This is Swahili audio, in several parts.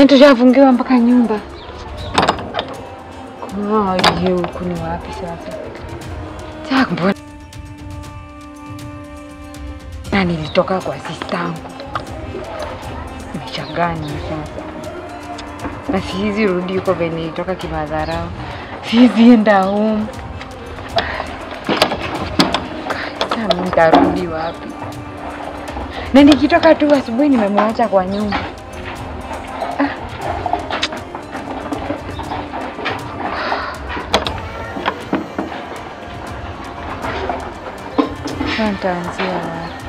Yaani tushafungiwa mpaka nyumba. Oh, hiyo huku ni wapi sasa? Mbona na nilitoka kwa sistangu. Nimechanganya sasa. Na sihizi rudi huko venye nilitoka kimadharau. Sihizi enda home. Sasa nitarudi wapi? Na nikitoka tu asubuhi nimemwacha kwa nyumba. Sasa nitaanzia wapi?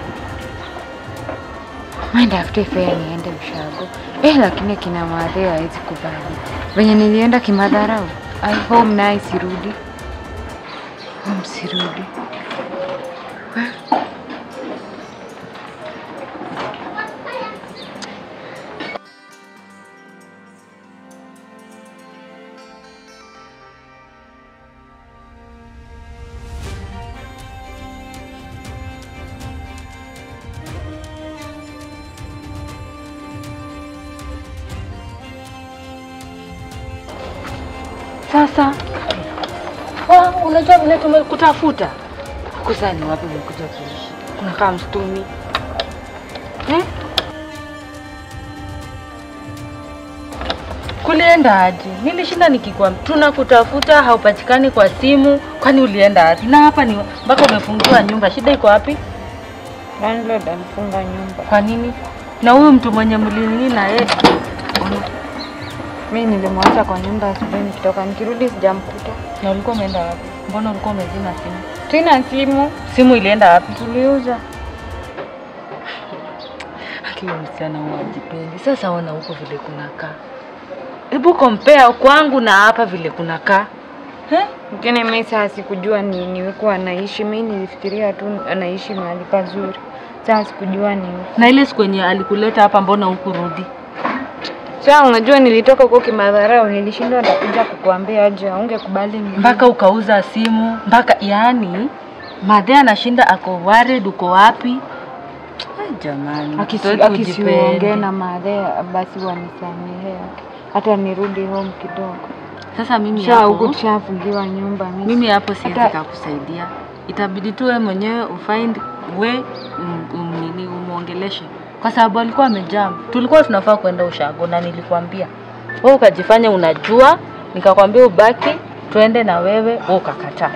Mwenda afute fea niende mshago Eh, lakini kina Madhe hawezi kubali. Venye nilienda kimadharau. I home naye sirudi. Home Sasa unajua vile tumekutafuta. kusani, wapi umekuja kuishi? Unakaa msituni. Eh? Kulienda aje? Nilishinda nikikuwa tunakutafuta, haupatikani kwa simu. Kwani ulienda aje? Na hapa ni mpaka umefungiwa nyumba. Shida iko wapi? Landlord alifunga nyumba. Kwa nini? Na huyu mtu mwenye mlinini na yeye Mimi nilimwacha kwa nyumba asubuhi nikitoka, nikirudi sijamkuta. na ulikuwa umeenda wapi? Mbona ulikuwa umezima simu? Sina simu Simu ilienda wapi? tuliuza. Akiwa msichana huwa. Sasa ona huko vile kunakaa. Hebu compare kwangu na hapa vile kunakaa. Lakini mimi saa sikujua ni nilikuwa anaishi. Mimi nilifikiria tu anaishi mahali pazuri. saa sikujua ni Na ile siku yenye alikuleta hapa mbona hukurudi? Sasa unajua nilitoka huko kimadharau, nilishindwa nitakuja kukuambia aje, ungekubali mpaka ukauza simu mpaka yani madhe anashinda ako worried uko wapi? Jamani. Akisiongee na madhe basi wanisamehe, hata nirudi home kidogo. sasa mimi hapo huku hapo tushafungiwa nyumba mimi. mimi hapo siwezi kakusaidia itabidi tu wewe mwenyewe ufind we um, um, nini umwongeleshe kwa sababu alikuwa amejam tulikuwa tunafaa kwenda ushago na nilikwambia wewe ukajifanya unajua nikakwambia ubaki tuende na wewe wewe ukakataa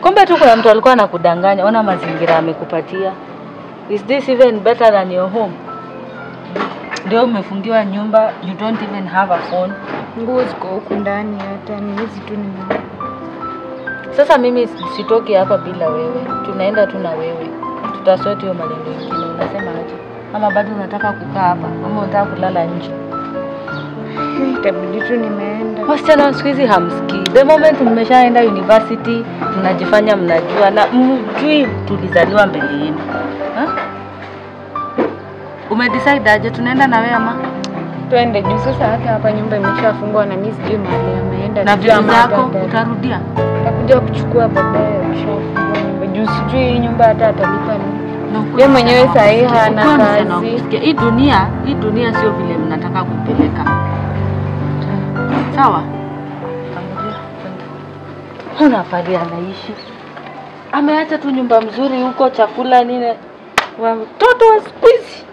kumbe tu kuna mtu alikuwa anakudanganya. Ona mazingira amekupatia. Is this even better than your home? Ndio umefungiwa nyumba you don't even have a phone. Nguo ziko huku ndani, hata ni hizi tu ni Sasa mimi sitoki hapa bila wewe, tunaenda tu na wewe, tutasoti hiyo maneno mengine. Unasema aje? Ama bado unataka kukaa hapa ama unataka kulala nje? itabidi tu nimeenda. Wasichana wa siku hizi hamsikii. The moment mmeshaenda university mnajifanya mnajua na mjui tulizaliwa mbele yenu. Umedecide aje tunaenda na wewe ama Twende juu sasa, hata hapa nyumba imeshafungwa na mimi sijui mahali ameenda. na vitu zako utarudia? Takuja kuchukua baadaye, juu sijui hii nyumba hata atalipa nini. Yeye mwenyewe sahii sahi hana kazi. Hii dunia, hii dunia sio vile mnataka kupeleka. Sawa? Huna pali anaishi. Ameacha tu nyumba mzuri huko, chakula nini. Watoto wa siku hizi